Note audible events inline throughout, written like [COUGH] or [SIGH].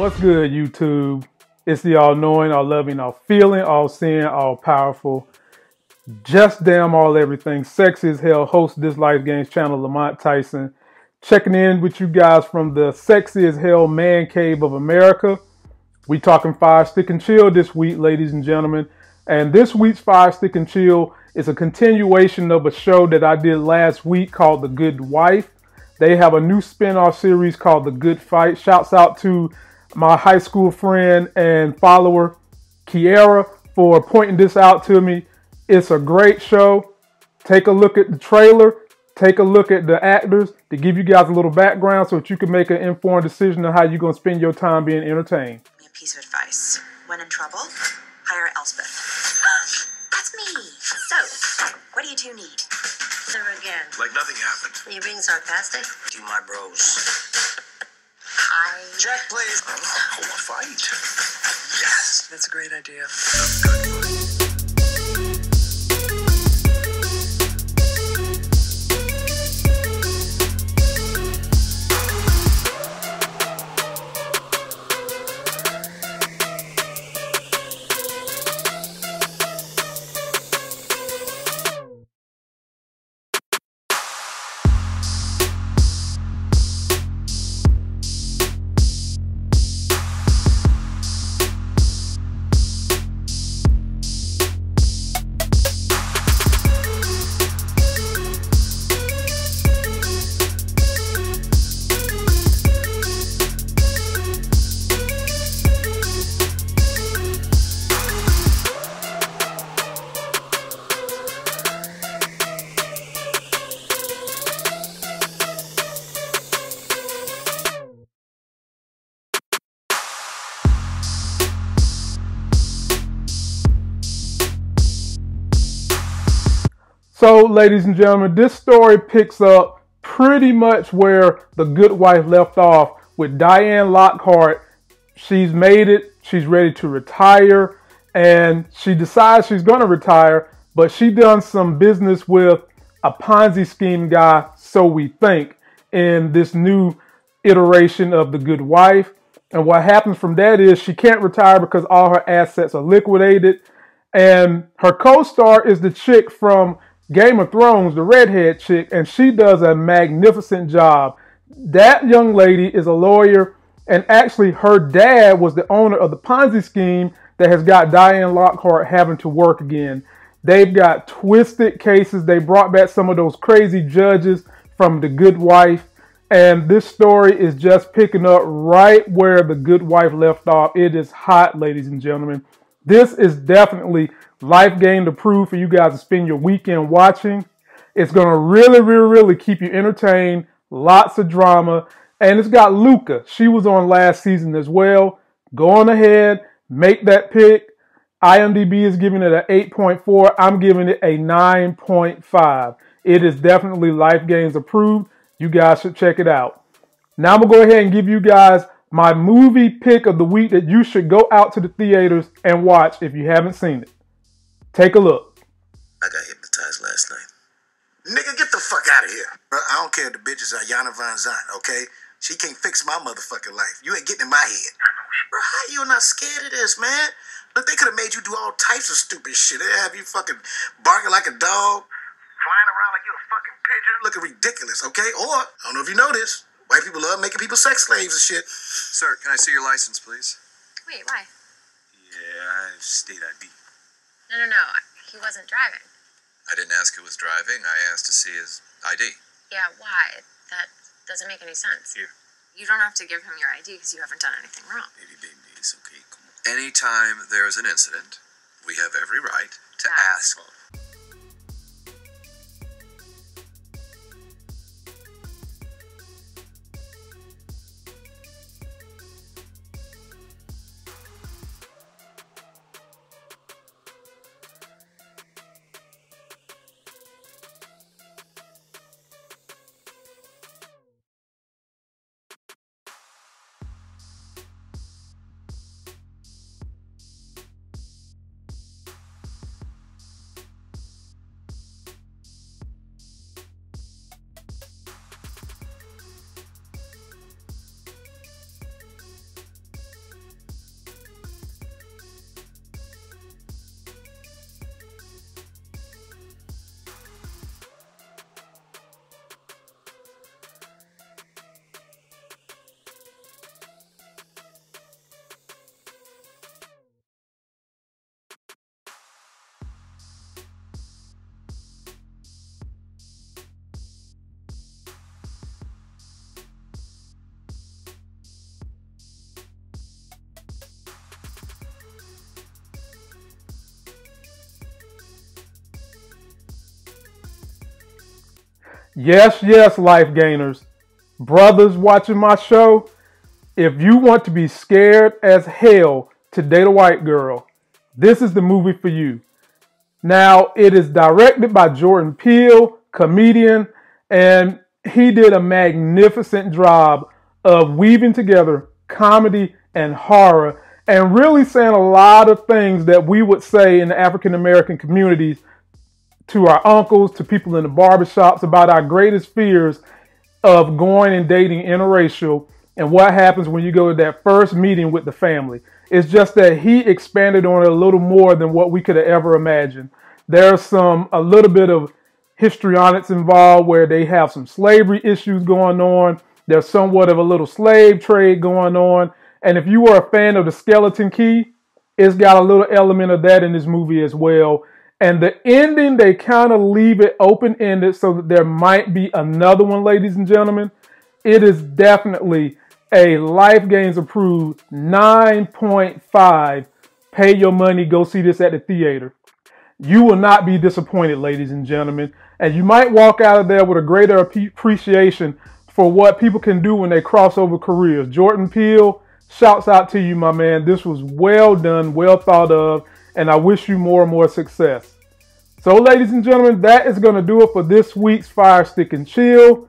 What's good, YouTube? It's the all knowing, all loving, all feeling, all seeing, all powerful, just damn all everything. Sexy as hell, host this Life Gains channel, Lamont Tyson. Checking in with you guys from the sexy as hell man cave of America. We talking fire stick and chill this week, ladies and gentlemen. And this week's fire stick and chill is a continuation of a show that I did last week called The Good Wife. They have a new spin-off series called The Good Fight. Shouts out to my high school friend and follower, Kiera, for pointing this out to me. It's a great show. Take a look at the trailer. Take a look at the actors to give you guys a little background so that you can make an informed decision on how you're going to spend your time being entertained. me a piece of advice. When in trouble, hire Elsbeth. [GASPS] That's me. So, what do you two need? There again. Like nothing happened. Are you being sarcastic? Do my bros. I. Check, please. Oh, a fight. Yes. That's a great idea. So, ladies and gentlemen, this story picks up pretty much where the good wife left off with Diane Lockhart. She's made it, she's ready to retire, and she decides she's going to retire, but she done some business with a Ponzi scheme guy, so we think, in this new iteration of the good wife. And what happens from that is she can't retire because all her assets are liquidated. And her co-star is the chick from Game of Thrones, the redhead chick, and she does a magnificent job. That young lady is a lawyer, and actually her dad was the owner of the Ponzi scheme that has got Diane Lockhart having to work again. They've got twisted cases. They brought back some of those crazy judges from The Good Wife. And this story is just picking up right where The Good Wife left off. It is hot, ladies and gentlemen. This is definitely life gain approved for you guys to spend your weekend watching. It's going to really, really, really keep you entertained. Lots of drama. And it's got Lucca. She was on last season as well. Go on ahead, make that pick. IMDb is giving it an 8.4. I'm giving it a 9.5. It is definitely Life Gains approved. You guys should check it out. Now I'm going to go ahead and give you guys my movie pick of the week that you should go out to the theaters and watch if you haven't seen it. Take a look. I got hypnotized last night. Nigga, get the fuck out of here. Bro, I don't care if the bitches are Iyanla Vanzant, okay? She can't fix my motherfucking life. You ain't getting in my head. Bro, how you not scared of this, man? Look, they could have made you do all types of stupid shit. They have you fucking barking like a dog, flying around like you a fucking pigeon, looking ridiculous, okay? Or, I don't know if you know this, white people love making people sex slaves and shit. Sir, can I see your license, please? Wait, why? Yeah, I have state ID. No, no, no. He wasn't driving. I didn't ask who was driving. I asked to see his ID. Yeah, why? That doesn't make any sense. Here. You don't have to give him your ID because you haven't done anything wrong. Baby, baby, it's okay. Come on. Anytime there is an incident, We have every right to ask. Yes, yes, life gainers. Brothers watching my show, if you want to be scared as hell to date a white girl, this is the movie for you. Now, it is directed by Jordan Peele, comedian, and he did a magnificent job of weaving together comedy and horror and really saying a lot of things that we would say in the African American communities to our uncles, to people in the barbershops about our greatest fears of going and dating interracial and what happens when you go to that first meeting with the family. It's just that he expanded on it a little more than what we could have ever imagined. There's some, a little bit of histrionics involved where they have some slavery issues going on. There's somewhat of a little slave trade going on. And if you were a fan of the Skeleton Key, it's got a little element of that in this movie as well. And the ending, they kind of leave it open ended so that there might be another one, ladies and gentlemen. It is definitely a Life Gains approved 9.5. Pay your money, go see this at the theater. You will not be disappointed, ladies and gentlemen. And you might walk out of there with a greater appreciation for what people can do when they cross over careers. Jordan Peele, shouts out to you, my man. This was well done, well thought of and I wish you more and more success. So, ladies and gentlemen, that is going to do it for this week's Fire Stick and Chill.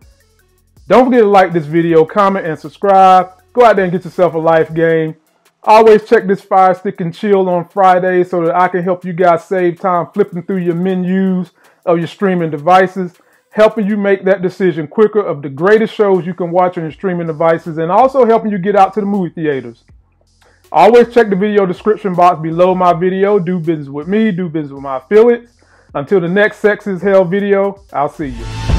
Don't forget to like this video, comment, and subscribe. Go out there and get yourself a life gain. Always check this Fire Stick and Chill on Friday so that I can help you guys save time flipping through your menus of your streaming devices, helping you make that decision quicker of the greatest shows you can watch on your streaming devices, and also helping you get out to the movie theaters. Always check the video description box below my video. Do business with me, do business with my affiliates. Until the next Sex is Hell video, I'll see you.